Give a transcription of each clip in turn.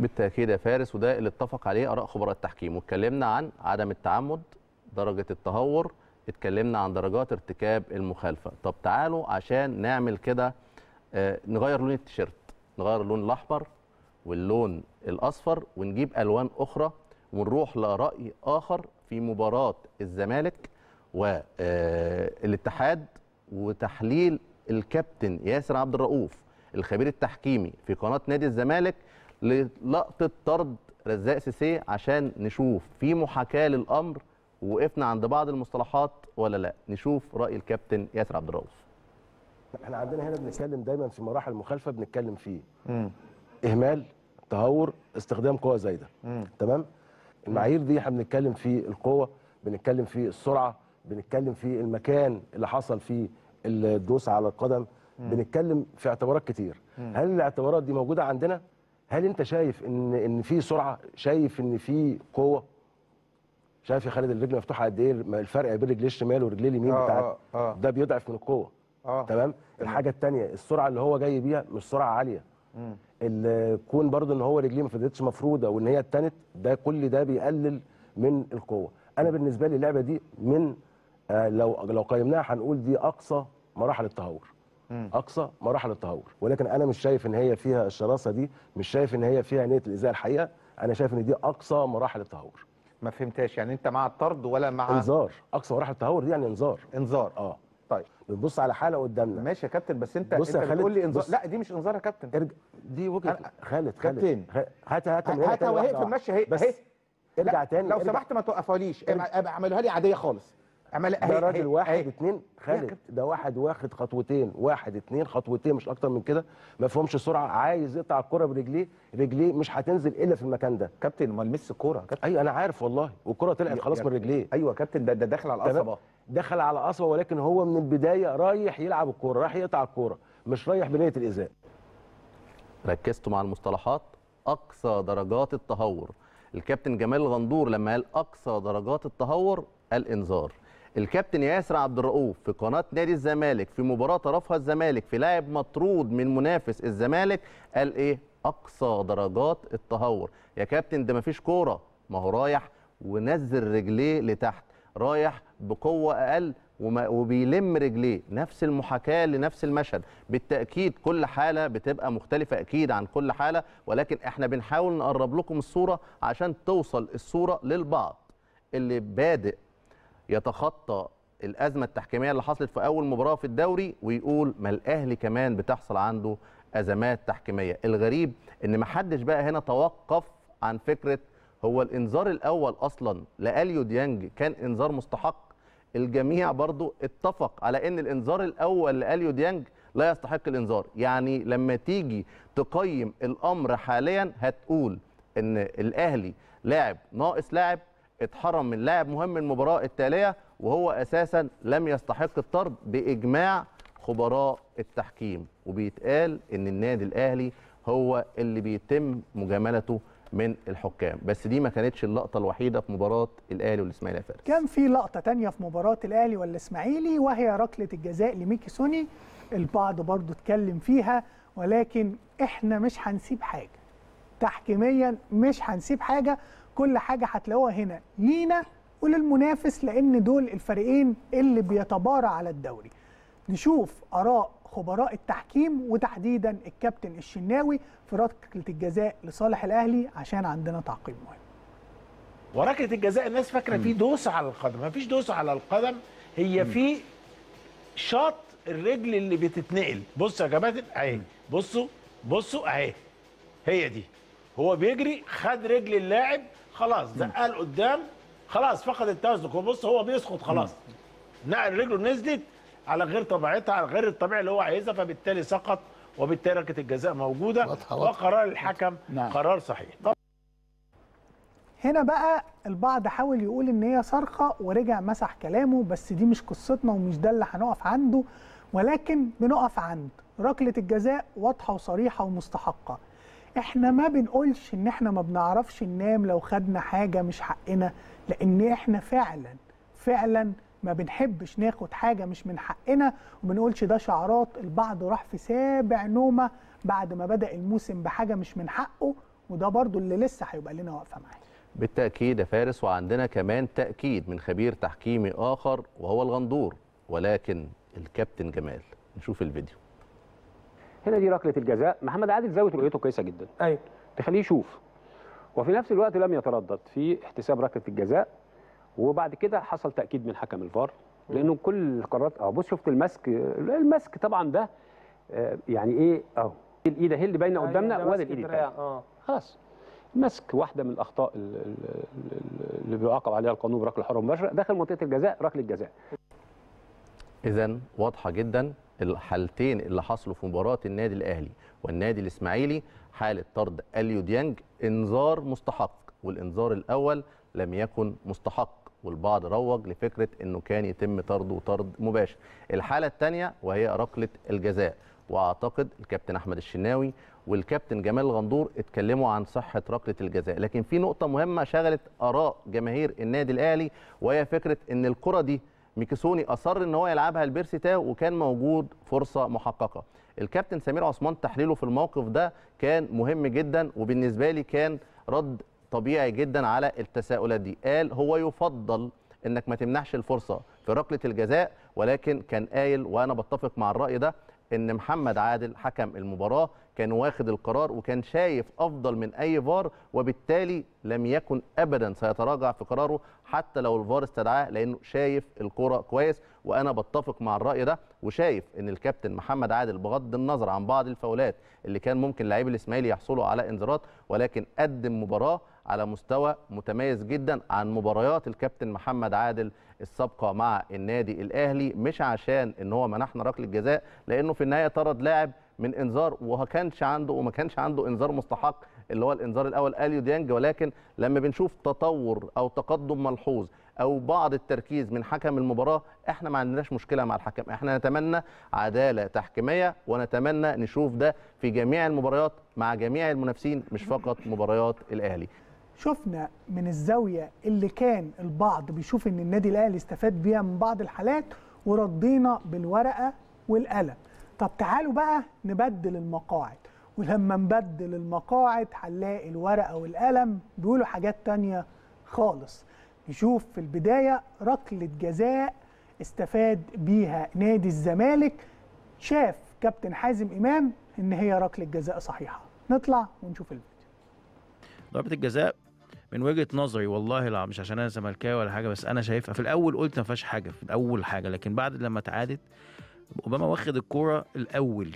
بالتأكيد يا فارس وده اللي اتفق عليه آراء خبراء التحكيم. واتكلمنا عن عدم التعمد درجة التهور اتكلمنا عن درجات ارتكاب المخالفة. طب تعالوا عشان نعمل كده آه، نغير لون التيشيرت نغير اللون الأحمر واللون الأصفر ونجيب ألوان أخرى ونروح لرأي آخر في مباراة الزمالك والاتحاد وتحليل الكابتن ياسر عبد الرؤوف الخبير التحكيمي في قناة نادي الزمالك للقطه طرد رزاق سيسي عشان نشوف في محاكاة للأمر وقفنا عند بعض المصطلحات ولا لا. نشوف رأي الكابتن ياسر عبد الرؤوف. إحنا عندنا هنا بنتكلم دايما في مراحل المخالفه بنتكلم فيه إهمال تهور استخدام قوة زايدة. تمام؟ المعايير دي إحنا بنتكلم في القوة بنتكلم في السرعة بنتكلم في المكان اللي حصل فيه الدوس على القدم. بنتكلم في اعتبارات كتير. هل الاعتبارات دي موجودة عندنا؟ هل انت شايف ان ان في سرعة؟ شايف ان في قوة؟ شايف يا خالد الرجل مفتوحه قد إيه؟ الفرق بين رجليه الشمال ورجليه اليمين آه، بتاعت آه، آه. ده بيضعف من القوة. آه. تمام؟ الحاجة الثانية السرعة اللي هو جاي بيها مش سرعة عالية. الكون برضو ان هو رجليه ما فضلتش مفرودة وان هي اتنت ده كل ده بيقلل من القوة. أنا بالنسبة لي اللعبة دي من آه لو لو قيمناها هنقول دي أقصى مراحل التهور. أقصى مراحل التهور. ولكن أنا مش شايف إن هي فيها الشراسة دي مش شايف إن هي فيها نية الايذاء الحقيقة. أنا شايف إن دي أقصى مراحل التهور. ما فهمتاش يعني أنت مع الطرد ولا مع إنذار. أقصى مراحل التهور دي يعني إنذار. إنذار. آه. طيب. بنبص على حالة قدامنا. ماشي يا كابتن بس أنت بص أنت يا خالد، بتقول لي إنذار. لا دي مش إنذار يا كابتن. ارجع. دي وجهة خالد كابتن. هات هات تاني وهي في. المشي. اهي بس ارجع تاني لو. سمحت ما توقفهاليش. اعملوها لي عادية خالص. اعملها ده راجل واحد اهي. اتنين. خالد. ده واحد واخد خطوتين. واحد اتنين خطوتين مش أكتر من كده. ما فيهمش سرعة. عايز يقطع الكرة برجليه رجليه مش هتنزل إلا في المكان ده. كابتن ما لمس الكوره كابتن. أيوه أنا عارف والله. والكرة طلعت خلاص من رجليه. أيوه يا كابتن ده ده داخل على؟ القصبة. دخل على قصبه ولكن هو من البداية رايح يلعب الكورة رايح يقطع الكورة مش رايح بنية الايذاء ركزتوا مع المصطلحات؟ أقصى درجات التهور. الكابتن جمال الغندور لما قال أقصى درجات التهور قال إنذار. الكابتن ياسر عبد الرؤوف في قناة نادي الزمالك في مباراة طرفها الزمالك في لاعب مطرود من منافس الزمالك قال إيه؟ أقصى درجات التهور. يا كابتن ده مفيش كورة. ما هو رايح ونزل رجليه لتحت. رايح بقوة أقل وبيلم رجليه. نفس المحاكاة لنفس المشهد. بالتأكيد كل حالة بتبقى مختلفة أكيد عن كل حالة ولكن إحنا بنحاول نقرب لكم الصورة عشان توصل الصورة للبعض. اللي بادئ يتخطى الأزمة التحكيمية اللي حصلت في أول مباراة في الدوري ويقول ما الأهلي كمان بتحصل عنده أزمات تحكيمية. الغريب إن ما حدش بقى هنا توقف عن فكرة هو الإنذار الأول أصلا لأليو ديانج كان إنذار مستحق. الجميع برضو اتفق على إن الإنذار الأول لأليو ديانج لا يستحق الإنذار. يعني لما تيجي تقيم الأمر حاليا هتقول إن الأهلي لاعب ناقص لاعب اتحرم من لاعب مهم المباراة التالية وهو أساسا لم يستحق الطرد بإجماع خبراء التحكيم. وبيتقال إن النادي الأهلي هو اللي بيتم مجاملته من الحكام. بس دي ما كانتش اللقطة الوحيدة في مباراة الأهلي والإسماعيلي يا فارس. كان في لقطة تانية في مباراة الأهلي والإسماعيلي وهي ركلة الجزاء لميكي سوني البعض برضو اتكلم فيها ولكن إحنا مش هنسيب حاجة. تحكيميا مش هنسيب حاجة. كل حاجة هتلاقوها هنا. لينا وللمنافس لأن دول الفريقين اللي بيتبارى على الدوري. نشوف آراء خبراء التحكيم وتحديدا الكابتن الشناوي في ركلة الجزاء لصالح الأهلي عشان عندنا تعقيب مهم. وركلة الجزاء الناس فاكرة في دوسه على القدم. ما فيش دوسه على القدم. هي في شاط الرجل اللي بتتنقل. بص يا كباتن اهي. بصوا بصوا اهي. هي دي. هو بيجري خد رجل اللاعب خلاص زقها لقدام خلاص فقد التوازن. هو بص هو بيسقط خلاص. نقل رجله نزلت على غير طبيعتها على غير الطبيعي اللي هو عايزها فبالتالي سقط وبالتالي ركلة الجزاء موجودة واضحة،. وقرار الحكم نعم. قرار صحيح. هنا بقى البعض حاول يقول إن هي صرخه ورجع مسح كلامه بس دي مش قصتنا ومش ده اللي هنقف عنده ولكن بنقف عند ركلة الجزاء واضحة وصريحة ومستحقة. إحنا ما بنقولش إن إحنا ما بنعرفش ننام لو خدنا حاجة مش حقنا لأن إحنا فعلا فعلا ما بنحبش ناخد حاجة مش من حقنا وبنقولش ده شعارات البعض راح في سابع نومة بعد ما بدأ الموسم بحاجة مش من حقه وده برضو اللي لسه هيبقى لنا واقفه معاه. بالتأكيد يا فارس وعندنا كمان تأكيد من خبير تحكيمي آخر وهو الغندور ولكن الكابتن جمال. نشوف الفيديو. هنا دي ركلة الجزاء. محمد عادل زاوية رؤيته كويسة جدا. أيوه. تخليه يشوف. وفي نفس الوقت لم يتردد في احتساب ركلة الجزاء. وبعد كده حصل تأكيد من حكم الفار. لأنه كل القرارات آه بص شفت المسك المسك طبعا ده آه، يعني إيه؟ أهو. الإيد أهي اللي باينة قدامنا ده ولا الإيد آه. خلاص. المسك واحدة من الأخطاء ال- ال- ال- اللي بيعاقب عليها القانون بركلة حرة مباشرة. داخل منطقة الجزاء ركلة جزاء. إذا واضحة جدا الحالتين اللي حصلوا في مباراة النادي الأهلي والنادي الإسماعيلي حالة طرد أليو ديانج إنذار مستحق والإنذار الأول لم يكن مستحق والبعض روج لفكرة أنه كان يتم طرده طرد مباشر. الحالة الثانية وهي ركلة الجزاء وأعتقد الكابتن أحمد الشناوي والكابتن جمال غندور اتكلموا عن صحة ركلة الجزاء. لكن في نقطة مهمة شغلت آراء جماهير النادي الأهلي وهي فكرة إن الكرة دي ميكيسوني أصر إن هو يلعبها لبيرسي تاو وكان موجود فرصة محققة. الكابتن سمير عثمان تحليله في الموقف ده كان مهم جدا وبالنسبة لي كان رد طبيعي جدا على التساؤلات دي. قال هو يفضل إنك ما تمنحش الفرصة في ركلة الجزاء ولكن كان قايل وأنا بتفق مع الرأي ده إن محمد عادل حكم المباراة كان واخد القرار وكان شايف أفضل من أي فار وبالتالي لم يكن ابدا سيتراجع في قراره حتى لو الفار استدعاه لأنه شايف الكرة كويس وأنا بتفق مع الرأي ده وشايف إن الكابتن محمد عادل بغض النظر عن بعض الفاولات اللي كان ممكن لاعبي الإسماعيلي يحصلوا على إنذارات ولكن قدم مباراة على مستوى متميز جدا عن مباريات الكابتن محمد عادل السابقة مع النادي الأهلي مش عشان إن هو منحنا ركلة جزاء لأنه في النهاية طرد لاعب من إنذار وما كانش عنده وما كانش عنده إنذار مستحق اللي هو الإنذار الأول أليو ديانج. ولكن لما بنشوف تطور أو تقدم ملحوظ أو بعض التركيز من حكم المباراة إحنا ما عندناش مشكلة مع الحكم. إحنا نتمنى عدالة تحكيمية ونتمنى نشوف ده في جميع المباريات مع جميع المنافسين مش فقط مباريات الأهلي. شفنا من الزاوية اللي كان البعض بيشوف إن النادي الأهلي استفاد بيها من بعض الحالات وردينا بالورقة والقلم. طب تعالوا بقى نبدل المقاعد. ولما نبدل المقاعد هنلاقي الورقة والقلم بيقولوا حاجات تانية خالص. نشوف في البداية ركلة جزاء استفاد بيها نادي الزمالك. شاف كابتن حازم إمام إن هي ركلة جزاء صحيحة. نطلع ونشوف الفيديو. ضربة الجزاء من وجهة نظري والله لا مش عشان أنا زملكاوي ولا حاجة بس أنا شايفها في الأول قلت ما فيهاش حاجة في الأول حاجة لكن بعد لما اتعادت أوباما واخد الكورة الأول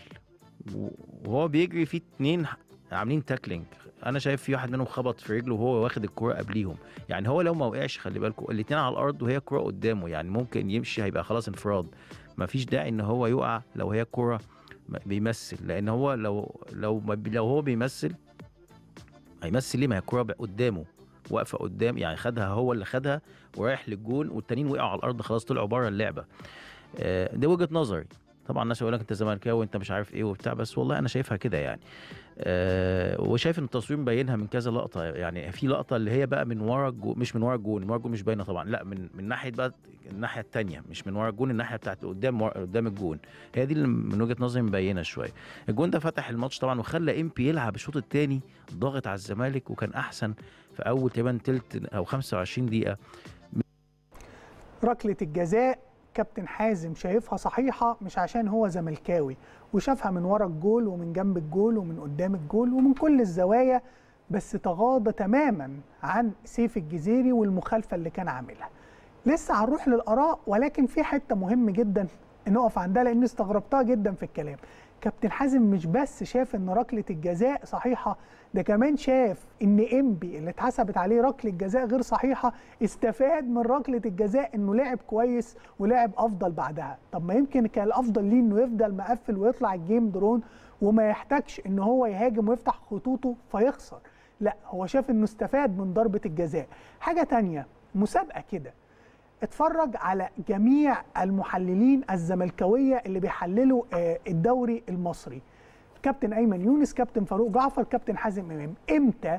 وهو بيجري في اتنين عاملين تاكلينج أنا شايف في واحد منهم خبط في رجله وهو واخد الكرة قبليهم. يعني هو لو ما وقعش خلي بالكم الاتنين على الأرض وهي الكرة قدامه يعني ممكن يمشي هيبقى خلاص انفراد. ما فيش داعي إن هو يقع لو هي الكرة بيمثل. لأن هو لو لو لو هو بيمثل هيمثل ليه؟ ما هي الكرة قدامه. واقفة قدام يعني خدها هو اللي خدها ورايح للجون والتانيين وقعوا على الأرض خلاص طلعوا بره اللعبة. آه، دي وجهة نظري. طبعا الناس يقول لك أنت زملكاوي أنت مش عارف إيه وبتاع بس والله أنا شايفها كده يعني. أه وشايف إن التصوير مبينها من كذا لقطة يعني في لقطة اللي هي بقى من ورا الجون مش من ورا الجون من ورا الجون مش باينة طبعا لا من من ناحية بقى الناحية الثانية مش من ورا الجون الناحية بتاعت قدام قدام الجون. هي دي اللي من وجهة نظري مبينة شوية. الجون ده فتح الماتش طبعا وخلى إنبي يلعب الشوط الثاني ضاغط على الزمالك وكان أحسن في أول تقريبا تلت أو 25 دقيقة. ركلة الجزاء كابتن حازم شايفها صحيحة مش عشان هو زملكاوي وشافها من ورا الجول ومن جنب الجول ومن قدام الجول ومن كل الزوايا بس تغاضى تماما عن سيف الجزيري والمخالفة اللي كان عاملها. لسه هنروح للآراء ولكن في حتة مهم جدا نقف عندها لأن استغربتها جدا في الكلام. كابتن حازم مش بس شاف إن ركلة الجزاء صحيحة ده كمان شاف إن انبي اللي اتحسبت عليه ركلة جزاء غير صحيحة استفاد من ركلة الجزاء إنه لعب كويس ولعب أفضل بعدها. طب ما يمكن كان الأفضل ليه إنه يفضل مقفل ويطلع الجيم درون وما يحتاجش إن هو يهاجم ويفتح خطوطه فيخسر. لا هو شاف إنه استفاد من ضربة الجزاء. حاجة تانية مسابقة كده. اتفرج على جميع المحللين الزملكاوية اللي بيحللوا آه، الدوري المصري. كابتن أيمن يونس كابتن فاروق جعفر كابتن حازم إمام. إمتى؟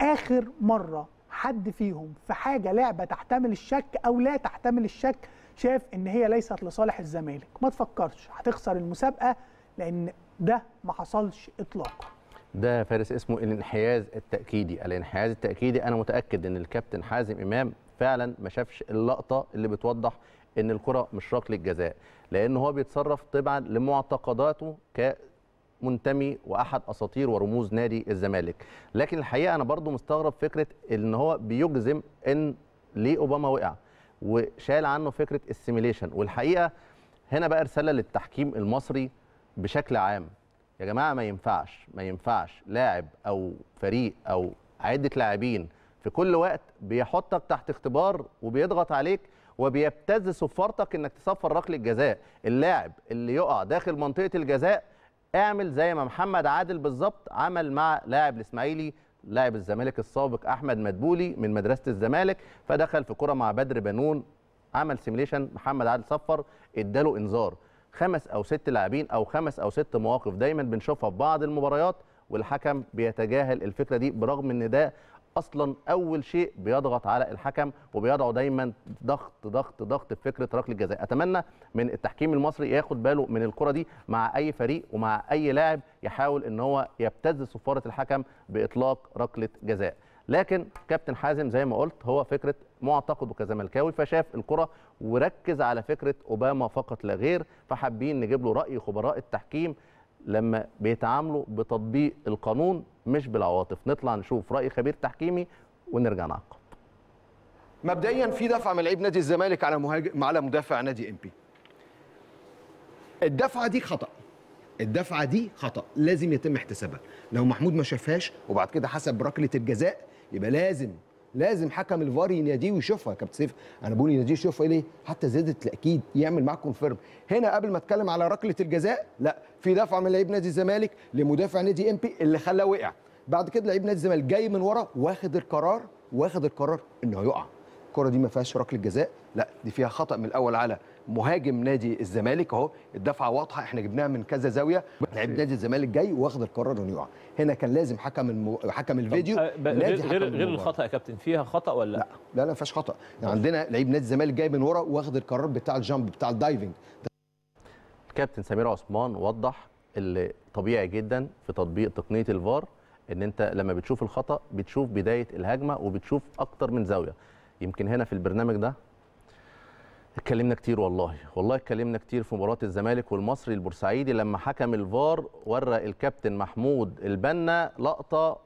آخر مرة حد فيهم في حاجة لعبة تحتمل الشك أو لا تحتمل الشك شاف إن هي ليست لصالح الزمالك. ما تفكرش هتخسر المسابقة لأن ده ما حصلش اطلاقا. ده فارس اسمه الانحياز التأكيدي. الانحياز التأكيدي أنا متأكد إن الكابتن حازم إمام فعلا ما شافش اللقطة اللي بتوضح إن الكرة مش ركلة جزاء لأن هو بيتصرف طبعا لمعتقداته كمنتمي وأحد أساطير ورموز نادي الزمالك. لكن الحقيقة أنا برضو مستغرب فكرة إن هو بيجزم إن ليه أوباما وقع وشال عنه فكرة السيميليشن. والحقيقة هنا بقى رسالة للتحكيم المصري بشكل عام. يا جماعة ما ينفعش ما ينفعش لاعب أو فريق أو عدة لاعبين في كل وقت بيحطك تحت اختبار وبيضغط عليك وبيبتز صفارتك إنك تصفر ركلة جزاء. اللاعب اللي يقع داخل منطقة الجزاء اعمل زي ما محمد عادل بالظبط عمل مع لاعب الإسماعيلي لاعب الزمالك السابق أحمد مدبولي من مدرسة الزمالك فدخل في كرة مع بدر بنون عمل simulation محمد عادل صفر اداله انذار. خمس أو ست لاعبين أو خمس أو ست مواقف دايما بنشوفها في بعض المباريات والحكم بيتجاهل الفكرة دي برغم إن ده أصلا أول شيء بيضغط على الحكم وبيضعه دايما ضغط ضغط ضغط في فكرة ركلة الجزاء. أتمنى من التحكيم المصري ياخد باله من الكرة دي مع أي فريق ومع أي لاعب يحاول إن هو يبتز صفاره الحكم بإطلاق ركلة جزاء. لكن كابتن حازم زي ما قلت هو فكرة معتقده كزملكاوي فشاف الكرة وركز على فكرة أوباما فقط لا غير فحابين نجيب له رأي خبراء التحكيم لما بيتعاملوا بتطبيق القانون مش بالعواطف. نطلع نشوف رأي خبير تحكيمي ونرجع نعقب. مبدئيا في دفعة من لعيب نادي الزمالك على مهاجم على مدافع نادي إم بي. الدفعة دي خطأ. الدفعة دي خطأ. لازم يتم احتسابها. لو محمود ما شافهاش وبعد كده حسب ركلة الجزاء يبقى لازم لازم حكم الفار يناديه ويشوفها يا كابتن سيف. أنا بقول يناديه يشوفها ليه؟ حتى زيادة التأكيد يعمل معاك confirm هنا قبل ما أتكلم على ركلة الجزاء لا في دفعه من لعيب نادي الزمالك لمدافع نادي إنبي اللي خلاه وقع. بعد كده لعيب نادي الزمالك جاي من ورا واخد القرار واخد القرار إنه يقع الكرة دي ما فيهاش ركلة جزاء لا دي فيها خطأ من الأول على مهاجم نادي الزمالك اهو الدفعة واضحة إحنا جبناها من كذا زاوية. لعيب نادي الزمالك جاي واخد القرار انه يقع. هنا كان لازم حكم الم... حكم الفيديو. آه، ينادي غير حكم غير. الخطأ يا كابتن فيها خطأ ولا؟ لا لا لا ما فيهاش خطأ. يعني عندنا لعيب نادي الزمالك جاي من ورا واخد القرار بتاع ال jump بتاع ال diving. الكابتن سمير عثمان وضح اللي طبيعي جدا في تطبيق تقنية الفار إن أنت لما بتشوف الخطأ بتشوف بداية الهجمة وبتشوف أكتر من زاوية. يمكن هنا في البرنامج ده اتكلمنا كتير والله. والله اتكلمنا كتير في مباراة الزمالك والمصري البورسعيدي لما حكم الفار ورى الكابتن محمود البنا لقطة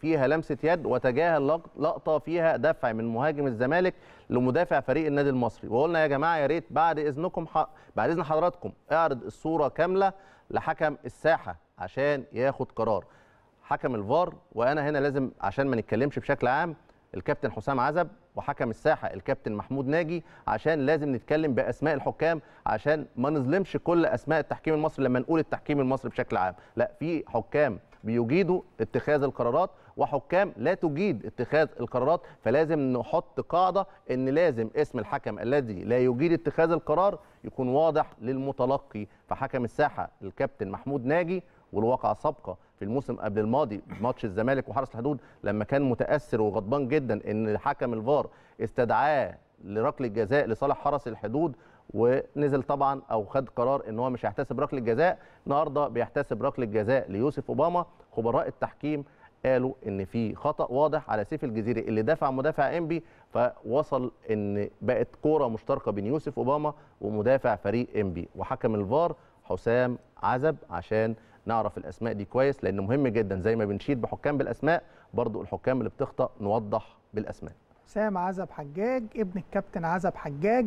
فيها لمسة يد وتجاهل لق- لقطة فيها دفع من مهاجم الزمالك لمدافع فريق النادي المصري. وقلنا يا جماعة يا ريت بعد إذنكم ح... بعد إذن حضراتكم اعرض الصورة كاملة لحكم الساحة عشان ياخد قرار. حكم الفار وأنا هنا لازم عشان ما نتكلمش بشكل عام الكابتن حسام عزب وحكم الساحة الكابتن محمود ناجي عشان لازم نتكلم بأسماء الحكام عشان ما نظلمش كل أسماء التحكيم المصري لما نقول التحكيم المصري بشكل عام. لا في حكام بيجيدوا اتخاذ القرارات وحكام لا تجيد اتخاذ القرارات فلازم نحط قاعدة إن لازم اسم الحكم الذي لا يجيد اتخاذ القرار يكون واضح للمتلقي. فحكم الساحة الكابتن محمود ناجي والواقعه سابقة في الموسم قبل الماضي ماتش الزمالك وحرس الحدود لما كان متأثر وغضبان جدا إن حكم الفار استدعاه لركلة جزاء لصالح حرس الحدود ونزل طبعا أو خد قرار إن هو مش هيحتسب ركلة جزاء النهارده بيحتسب ركلة جزاء ليوسف أوباما. خبراء التحكيم قالوا إن في خطأ واضح على سيف الجزيري اللي دفع مدافع إنبي فوصل إن بقت كورة مشتركة بين يوسف أوباما ومدافع فريق إنبي. وحكم الفار حسام عزب عشان نعرف الأسماء دي كويس لأن مهم جدا زي ما بنشيد بحكام بالأسماء برضو الحكام اللي بتخطأ نوضح بالأسماء. سام عزب حجاج ابن الكابتن عزب حجاج.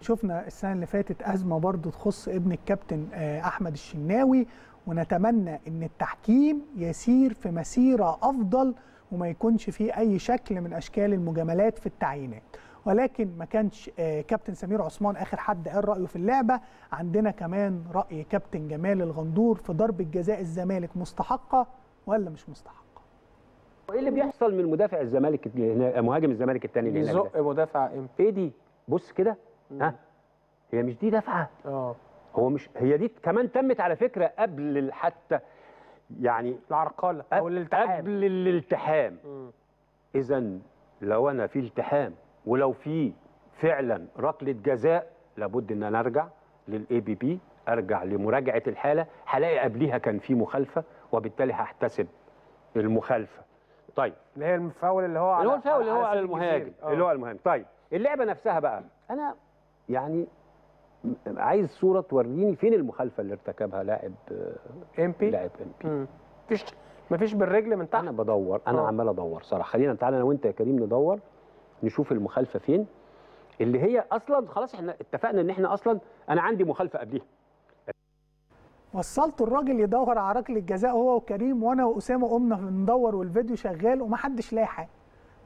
شفنا السنة اللي فاتت أزمة برضو تخص ابن الكابتن آه، أحمد الشناوي. ونتمنى إن التحكيم يسير في مسيرة أفضل وما يكونش فيه أي شكل من أشكال المجاملات في التعيينات. ولكن ما كانش آه، كابتن سمير عثمان آخر حد قال رأيه في اللعبة. عندنا كمان رأي كابتن جمال الغندور في ضربة جزاء الزمالك مستحقة ولا مش مستحقة؟ وإيه اللي بيحصل من مدافع الزمالك هنا- مهاجم الزمالك الثاني اللي هناك؟ بيزق مدافع ام إيه دي بص كده ها؟ هي مش دي دفعة. آه. هو مش هي دي كمان تمت على فكرة قبل حتى يعني العرقلة أو الالتحام. قبل الالتحام. اذا لو أنا في التحام ولو في فعلا ركلة جزاء لابد إن أنا أرجع لل APP أرجع لمراجعة الحالة هلاقي قبليها كان في مخالفة وبالتالي هحتسب المخالفة. طيب. اللي هي الفاول اللي هو على اللي هو الفاول اللي هو على المهاجم. آه. اللي هو المهاجم. طيب. اللعبة نفسها بقى أنا يعني عايز صورة توريني فين المخالفة اللي ارتكبها لاعب إنبي لاعب إم بي. مفيش مفيش بالرجل من تحت؟ أنا بدور أنا آه. عمال أدور صراحة. خلينا تعالى أنا وأنت يا كريم ندور. نشوف المخالفة فين اللي هي أصلا خلاص إحنا اتفقنا إن إحنا أصلا أنا عندي مخالفة قبليها. وصلت الراجل يدور على ركله الجزاء هو وكريم وأنا وأسامة قمنا ندور والفيديو شغال ومحدش لاقي حاجة.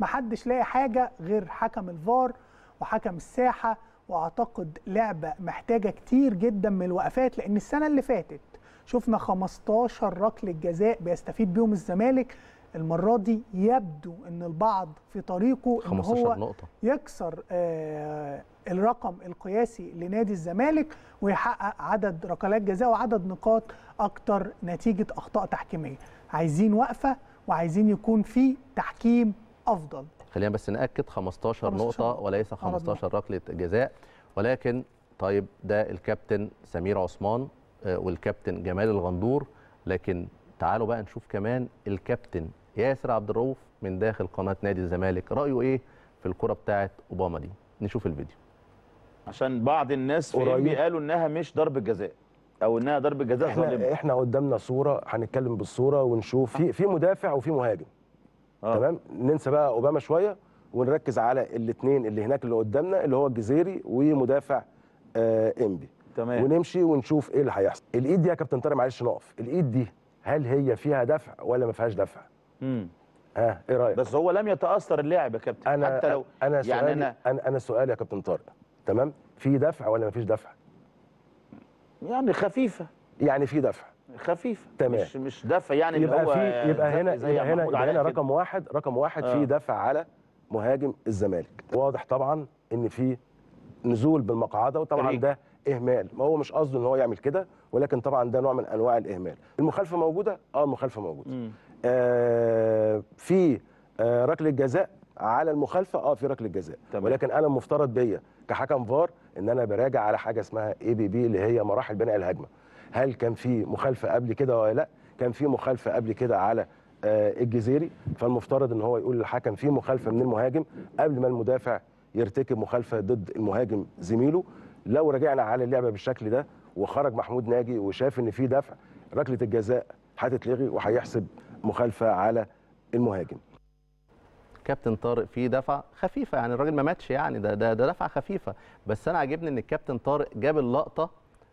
محدش لاقي حاجة غير حكم الفار وحكم الساحة وأعتقد لعبة محتاجة كتير جدا من الوقفات لأن السنة اللي فاتت شفنا 15 ركله جزاء بيستفيد بيهم الزمالك. المرة دي يبدو إن البعض في طريقه 15 هو نقطة. يكسر آه، الرقم القياسي لنادي الزمالك ويحقق عدد ركلات جزاء وعدد نقاط أكتر نتيجة أخطاء تحكيمية. عايزين وقفة وعايزين يكون في تحكيم أفضل. خلينا بس نأكد 15 15 نقطة وليس 15 ركلة جزاء. ولكن طيب ده الكابتن سمير عثمان آه، والكابتن جمال الغندور. لكن تعالوا بقى نشوف كمان الكابتن ياسر عبد الرؤوف من داخل قناة نادي الزمالك. رأيه إيه في الكرة بتاعه أوباما دي؟ نشوف الفيديو. عشان بعض الناس في قالوا إنها مش ضربه جزاء أو إنها ضربه جزاء إحنا ظالمه إحنا قدامنا صورة هنتكلم بالصورة ونشوف. في في مدافع وفي مهاجم. آه. تمام؟ ننسى بقى أوباما شوية ونركز على الاثنين اللي هناك اللي قدامنا اللي هو الجزيري ومدافع آه إنبي. تمام. ونمشي ونشوف إيه اللي هيحصل. الإيد دي يا كابتن طارق معلش نقف. الإيد دي هل هي فيها دفع ولا ما فيهاش دفع؟ ها إيه رأيك؟ بس هو لم يتأثر اللاعب يا كابتن أنا حتى لو أنا سؤالي يعني أنا أنا أنا, سؤالي يا كابتن طارق تمام؟ في دفع ولا ما فيش دفع؟ يعني خفيفة. يعني في دفع. خفيفة. تمام. مش مش دفع يعني اللي يبقى هو في يبقى هنا زي يبقى هنا يبقى هنا كده. رقم واحد رقم واحد آه. في دفع على مهاجم الزمالك. واضح طبعا إن في نزول بالمقعدة وطبعا فريق. ده إهمال. ما هو مش قصده إن هو يعمل كده ولكن طبعا ده نوع من أنواع الإهمال. المخالفة موجودة؟ آه المخالفة موجودة. مم. آه في آه ركلة جزاء على المخالفة. آه في ركلة جزاء. ولكن أنا المفترض بيا كحكم فار إن أنا براجع على حاجة اسمها اي بي بي اللي هي مراحل بناء الهجمة. هل كان في مخالفة قبل كده ولا لأ؟ كان في مخالفة قبل كده على آه الجزيري. فالمفترض إن هو يقول للحكم في مخالفة من المهاجم قبل ما المدافع يرتكب مخالفة ضد المهاجم زميله. لو رجعنا على اللعبة بالشكل ده وخرج محمود ناجي وشاف إن في دفع ركلة الجزاء هتتلغي وهيحسب مخالفة على المهاجم. كابتن طارق في دفعة خفيفة يعني الراجل ما ماتش يعني ده ده, ده دفعة خفيفة. بس أنا عاجبني إن الكابتن طارق جاب اللقطة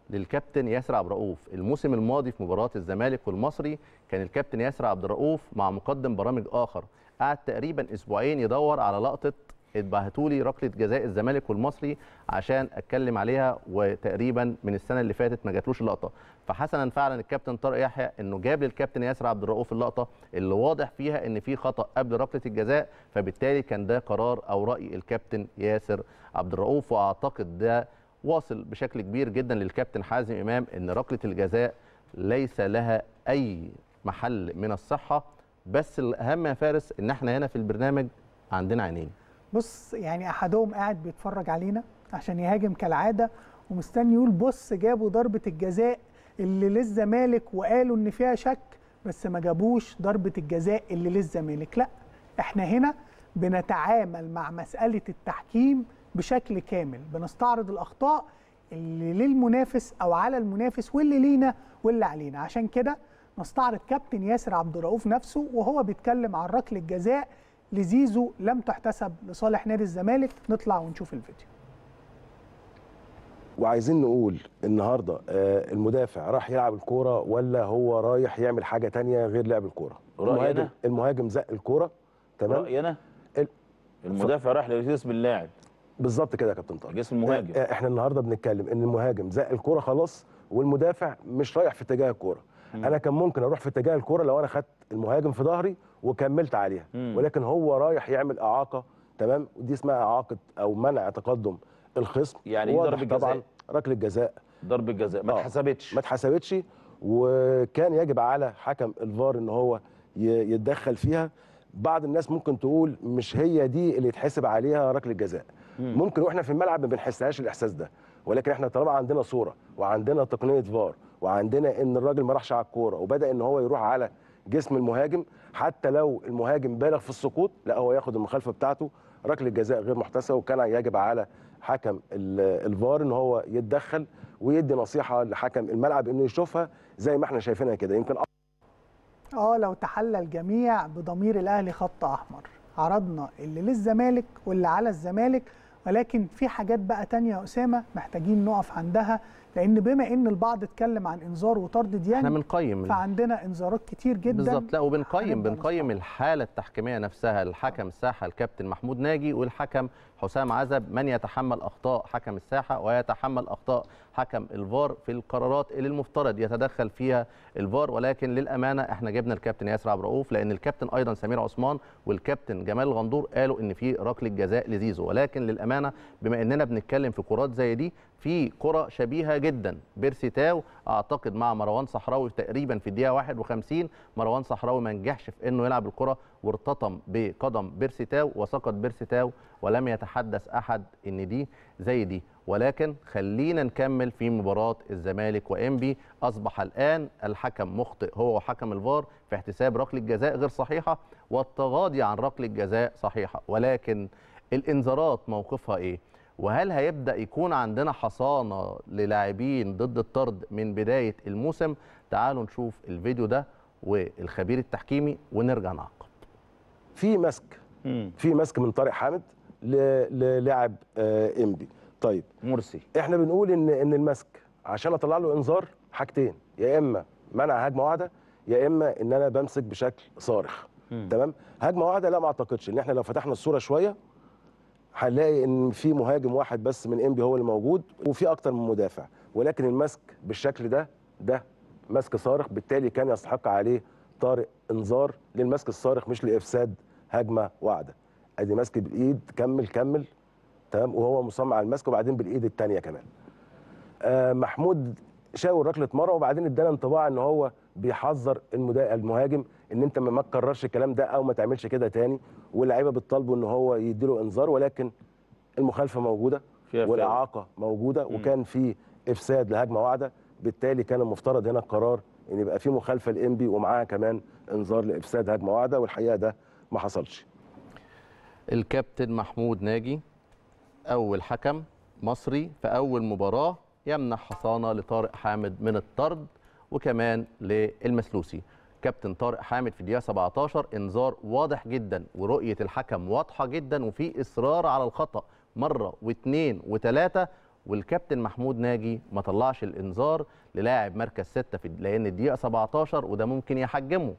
للكابتن ياسر عبد الرؤوف. الموسم الماضي في مباراة الزمالك والمصري كان الكابتن ياسر عبد الرؤوف مع مقدم برامج آخر. قعد تقريبا أسبوعين يدور على لقطة اتبعتوا لي ركلة جزاء الزمالك والمصري عشان أتكلم عليها وتقريبا من السنة اللي فاتت ما جاتلوش اللقطة. فحسنا فعلا الكابتن طارق يحيى إنه جاب للكابتن ياسر عبد الرؤوف اللقطة اللي واضح فيها إن في خطأ قبل ركلة الجزاء فبالتالي كان ده قرار أو رأي الكابتن ياسر عبد الرؤوف. وأعتقد ده واصل بشكل كبير جدا للكابتن حازم إمام إن ركلة الجزاء ليس لها أي محل من الصحة. بس الأهم يا فارس إن إحنا هنا في البرنامج عندنا عينين. بص يعني أحدهم قاعد بيتفرج علينا عشان يهاجم كالعادة ومستني يقول بص جابوا ضربة الجزاء اللي للزمالك وقالوا إن فيها شك بس ما جابوش ضربة الجزاء اللي للزمالك لأ إحنا هنا بنتعامل مع مسألة التحكيم بشكل كامل. بنستعرض الأخطاء اللي للمنافس أو على المنافس واللي لينا واللي علينا. عشان كده نستعرض كابتن ياسر عبد الرؤوف نفسه وهو بيتكلم عن ركلة جزاء لزيزو لم تحتسب لصالح نادي الزمالك. نطلع ونشوف الفيديو. وعايزين نقول النهارده آه، المدافع راح يلعب الكوره ولا هو رايح يعمل حاجة تانية غير لعب الكوره؟ المهاجم؟ المهاجم زق الكوره تمام؟ رأيي أنا. ال- المدافع راح لجسم اللاعب. بالظبط كده يا كابتن طارق. جسم المهاجم. آه، إحنا النهارده بنتكلم إن المهاجم زق الكوره خلاص والمدافع مش رايح في اتجاه الكوره. أنا كان ممكن أروح في اتجاه الكوره لو أنا خدت المهاجم في ظهري وكملت عليها. مم. ولكن هو رايح يعمل إعاقة تمام؟ ودي اسمها إعاقة أو منع تقدم الخصم. يعني واضح ضربة طبعا جزاء. ركلة جزاء. ضربة جزاء. ما آه. اتحسبتش. ما اتحسبتش. وكان يجب على حكم الفار إن هو يتدخل فيها. بعض الناس ممكن تقول مش هي دي اللي يتحسب عليها ركلة جزاء. ممكن وإحنا في الملعب ما بنحسهاش الإحساس ده. ولكن إحنا طالما عندنا صورة وعندنا تقنية فار وعندنا إن الراجل ما راحش على الكورة وبدأ إن هو يروح على جسم المهاجم حتى لو المهاجم بالغ في السقوط لا هو ياخد المخالفة بتاعته. ركلة جزاء غير محتسبة وكان يجب على حكم ال- الفار إن هو يتدخل ويدي نصيحة لحكم الملعب إنه يشوفها زي ما إحنا شايفينها كده. يمكن آه لو تحلى الجميع بضمير الأهلي خط أحمر عرضنا اللي للزمالك واللي على الزمالك ولكن في حاجات بقى تانية يا أسامة محتاجين نقف عندها لأن بما إن البعض اتكلم عن إنذار وطرد دياني إحنا بنقيم فعندنا إنذارات كتير جدا. بالظبط. لا وبنقيم بنقيم الحالة التحكيمية نفسها الحكم الساحه الكابتن محمود ناجي والحكم حسام عزب من يتحمل أخطاء حكم الساحة ويتحمل أخطاء حكم الفار في القرارات اللي المفترض يتدخل فيها الفار. ولكن للأمانة إحنا جبنا الكابتن ياسر عبد الرؤوف لأن الكابتن أيضا سمير عثمان والكابتن جمال الغندور قالوا إن في ركلة جزاء لزيزو. ولكن للأمانة بما إننا بنتكلم في كرات زي دي في كره شبيهة جدا. بيرسي تاو أعتقد مع مروان صحراوي تقريبا في الدقيقة 51 مروان صحراوي ما نجحش في إنه يلعب الكرة وارتطم بقدم بيرسي تاو وسقط بيرسي تاو ولم يتحدث أحد إن دي زي دي. ولكن خلينا نكمل في مباراة الزمالك وإنبي. أصبح الآن الحكم مخطئ هو وحكم الفار في احتساب ركلة جزاء غير صحيحة والتغاضي عن ركلة جزاء صحيحة. ولكن الإنذارات موقفها إيه؟ وهل هيبدأ يكون عندنا حصانة للاعبين ضد الطرد من بداية الموسم؟ تعالوا نشوف الفيديو ده والخبير التحكيمي ونرجع نعقب. في مسك في مسك من طارق حامد ل- للاعب آه، إنبي. طيب. مرسي. إحنا بنقول إن إن المسك عشان أطلع له إنذار حاجتين يا إما منع هجمة واحدة يا إما إن أنا بمسك بشكل صارخ. تمام؟ هجمة واحدة لا ما أعتقدش ان إحنا لو فتحنا الصورة شوية هنلاقي إن في مهاجم واحد بس من إنبي هو اللي موجود وفي أكتر من مدافع. ولكن المسك بالشكل ده ده مسك صارخ بالتالي كان يستحق عليه طارق إنذار. للمسك الصارخ مش لإفساد هجمة واحدة أدي مسك بالإيد كمل كمل. تمام؟ وهو مصمم على المسك وبعدين بالإيد الثانية كمان. آه محمود شاور ركله مره وبعدين ادانا انطباع إن هو بيحذر المهاجم إن أنت ما تكررش الكلام ده أو ما تعملش كده تاني واللعيبة بتطالبه إن هو يديله إنذار ولكن المخالفة موجودة. والإعاقة موجودة وكان في إفساد لهجمة واحدة بالتالي كان المفترض هنا القرار إن يبقى في مخالفة لإنبي ومعاها كمان إنذار لإفساد هجمة واحدة والحقيقة ده ما حصلش الكابتن محمود ناجي أول حكم مصري في أول مباراة يمنح حصانة لطارق حامد من الطرد وكمان للمسلوسي كابتن طارق حامد في الدقيقة 17 انذار واضح جدا ورؤية الحكم واضحة جدا وفي إصرار على الخطأ. مرة واثنين وثلاثة والكابتن محمود ناجي ما طلعش الانذار للاعب مركز ستة في لأن الدقيقة 17 وده ممكن يحجمه.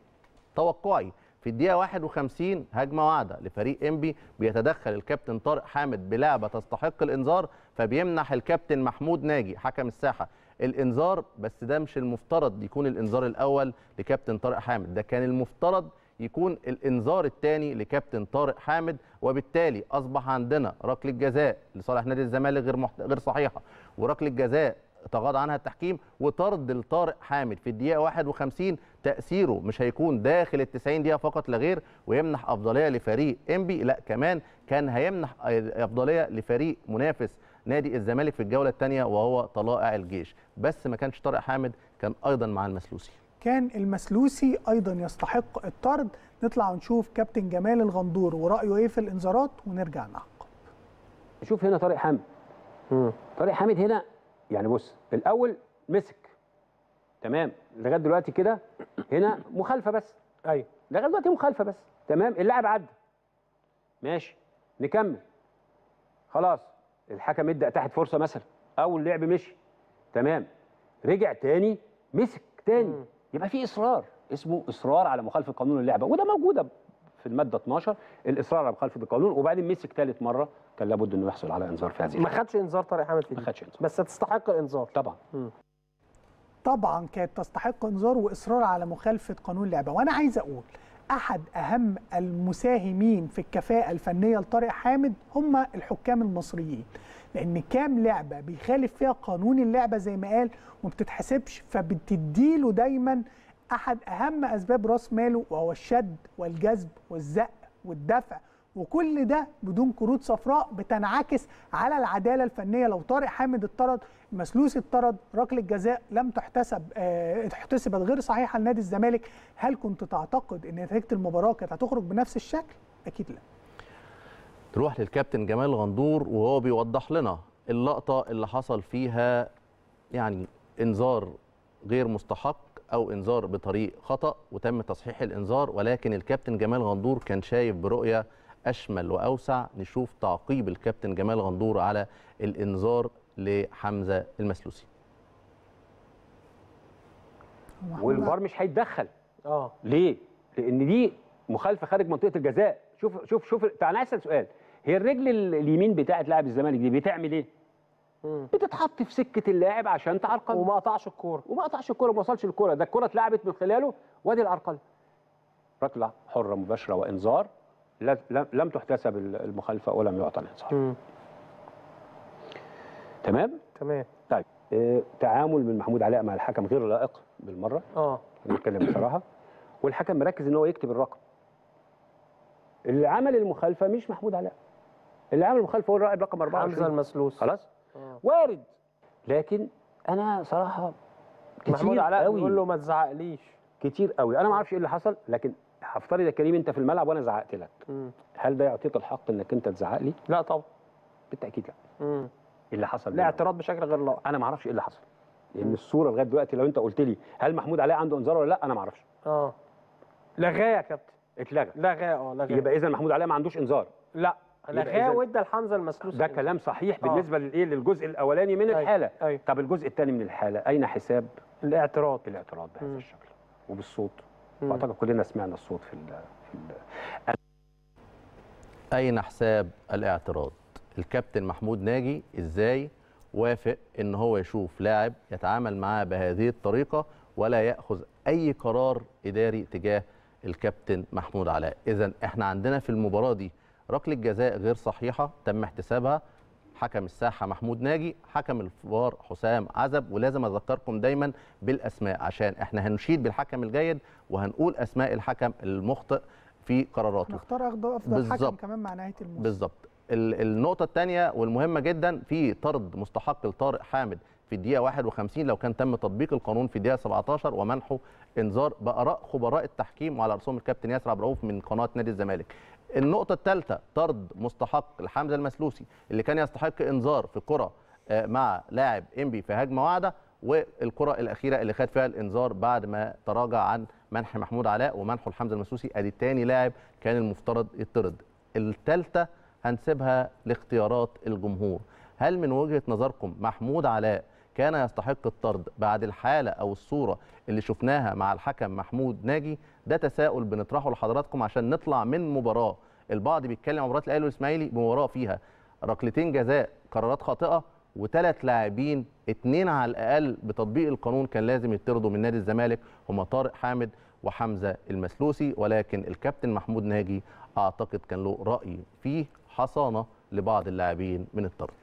توقعي في الدقيقة 51 هجمة واحدة لفريق إنبي بيتدخل الكابتن طارق حامد بلعبة تستحق الإنذار فبيمنح الكابتن محمود ناجي حكم الساحة الإنذار بس ده مش المفترض يكون الإنذار الأول لكابتن طارق حامد ده كان المفترض يكون الإنذار الثاني لكابتن طارق حامد وبالتالي أصبح عندنا ركلة جزاء لصالح نادي الزمالك غير محت... غير صحيحة وركلة جزاء تغاضى عنها التحكيم وطرد لطارق حامد في الدقيقة 51 تأثيره مش هيكون داخل ال 90 دقيقة فقط لا غير ويمنح أفضلية لفريق إنبي لا كمان كان هيمنح أفضلية لفريق منافس نادي الزمالك في الجولة الثانية وهو طلائع الجيش. بس ما كانش طارق حامد كان أيضا مع المسلوسي. كان المسلوسي أيضا يستحق الطرد. نطلع ونشوف كابتن جمال الغندور ورأيه إيه في الإنذارات ونرجع نعقب. شوف هنا طارق حامد. طارق حامد هنا يعني بص الأول مسك تمام؟ لغاية دلوقتي كده هنا مخالفة بس. أيوه. لغاية دلوقتي مخالفة بس. تمام؟ اللاعب عدى. ماشي. نكمل. خلاص. الحكم ادى اتاحت فرصة مثلا. أو اللعب مشي. تمام. رجع تاني مسك تاني. يبقى في إصرار. اسمه إصرار على مخالفة قانون اللعبة. وده موجودة. في المادة 12 الإصرار على مخالفة القانون وبعدين مسك ثالث مرة كان لابد إنه يحصل على إنذار في هذه ما خدش إنذار طارق حامد في ما خدش إنذار. بس تستحق الإنذار. طبعا. طبعا كانت تستحق إنذار وإصرار على مخالفة قانون اللعبه وأنا عايز أقول أحد أهم المساهمين في الكفاءة الفنية لطارق حامد هم الحكام المصريين. لأن كام لعبة بيخالف فيها قانون اللعبة زي ما قال وما بتتحسبش فبتديله دايما أحد أهم أسباب رأس ماله وهو الشد والجذب والزق والدفع وكل ده بدون كروت صفراء بتنعكس على العدالة الفنية. لو طارق حامد اتطرد المسلوسي اتطرد ركلة جزاء لم تحتسب آه، احتسبت غير صحيحة لنادي الزمالك هل كنت تعتقد إن نتيجة المباراة كانت هتخرج بنفس الشكل؟ أكيد لا. تروح للكابتن جمال غندور وهو بيوضح لنا اللقطة اللي حصل فيها يعني إنذار غير مستحق. أو إنذار بطريق خطأ وتم تصحيح الإنذار ولكن الكابتن جمال غندور كان شايف برؤية أشمل وأوسع نشوف تعقيب الكابتن جمال غندور على الإنذار لحمزة المسلوسي. والفار مش هيتدخل. آه. ليه؟ لأن دي مخالفة خارج منطقة الجزاء. شوف شوف شوف تعال أسأل سؤال. هي الرجل ال- اليمين بتاعت لاعب الزمالك دي بتعمل إيه؟ بتتحط في سكة اللاعب عشان تعرقل. وما قطعش الكورة. وما قطعش الكورة ما وصلش الكورة. ده الكورة اتلعبت من خلاله وادي العرقله ركلة حرة مباشرة وإنذار. لم تحتسب ال- المخالفة ولم يعطى الإنذار. تمام؟ تمام. طيب. آه تعامل من محمود علاء مع الحكم غير لائق بالمرة. آه. نتكلم بصراحة. والحكم مركز إن هو يكتب الرقم. اللي عمل المخالفة مش محمود علاء. اللي عمل المخالفة هو الراعي رقم 24 حمزة المسلوس. خلاص. وارد. لكن أنا صراحة كتير قوي. بيقول له ما تزعقليش. كتير قوي. أنا ما أعرفش إيه اللي حصل لكن هفترض يا كريم أنت في الملعب وأنا زعقت لك. مم. هل ده يعطيك الحق إنك أنت تزعق لي؟ لا طبعا. بالتأكيد لا. مم. إيه اللي حصل؟ لا؟ اعتراض بشكل غير لائق. أنا ما أعرفش إيه اللي حصل. لأن الصورة لغاية دلوقتي لو أنت قلت لي هل محمود علاء عنده إنذار ولا لا أنا ما أعرفش. آه. لغاه يا كابتن. اتلغى. لغاه آه لغاه يبقى اذا محمود علاء ما عندوش إنذار. لا. لغاه وادى لحمزه المسلوس ده كلام صحيح آه. بالنسبة للايه للجزء الأولاني من أيوة، الحالة أيوة. طب الجزء الثاني من الحالة أين حساب الاعتراض الاعتراض بهذا. الشكل وبالصوت مم. وأعتقد كلنا سمعنا الصوت في ال في ال أين حساب الاعتراض؟ الكابتن محمود ناجي إزاي وافق إن هو يشوف لاعب يتعامل معاه بهذه الطريقة ولا يأخذ أي قرار إداري تجاه الكابتن محمود علاء إذا إحنا عندنا في المباراة دي ركلة جزاء غير صحيحة تم احتسابها حكم الساحة محمود ناجي حكم الفار حسام عزب ولازم أذكركم دايما بالأسماء عشان إحنا هنشيد بالحكم الجيد وهنقول أسماء الحكم المخطئ في قراراته. نختار أفضل حكم. كمان مع نهاية الموسم. بالظبط. ال- النقطة الثانية والمهمة جدا في طرد مستحق لطارق حامد في الدقيقة 51 لو كان تم تطبيق القانون في الدقيقة 17 ومنحه انذار بآراء خبراء التحكيم وعلى رأسهم الكابتن ياسر عبد الرؤوف من قناة نادي الزمالك. النقطة الثالثة طرد مستحق لحمزة المسلوسي اللي كان يستحق انذار في كرة آه، مع لاعب انبي في هجمة واحدة والكرة الأخيرة اللي خد فيها الانذار بعد ما تراجع عن منح محمود علاء ومنحه لحمزة المسلوسي أدي الثاني لاعب كان المفترض يطرد. الثالثة هنسيبها لاختيارات الجمهور هل من وجهة نظركم محمود علاء كان يستحق الطرد بعد الحالة أو الصورة اللي شفناها مع الحكم محمود ناجي. ده تساؤل بنطرحه لحضراتكم عشان نطلع من مباراة. البعض بيتكلم عن مباراة الأهلي والإسماعيلي بمباراة فيها ركلتين جزاء قرارات خاطئة وثلاث لاعبين اتنين على الأقل بتطبيق القانون كان لازم يطردوا من نادي الزمالك هما طارق حامد وحمزة المسلوسي. ولكن الكابتن محمود ناجي أعتقد كان له رأي فيه حصانة لبعض اللاعبين من الطرد.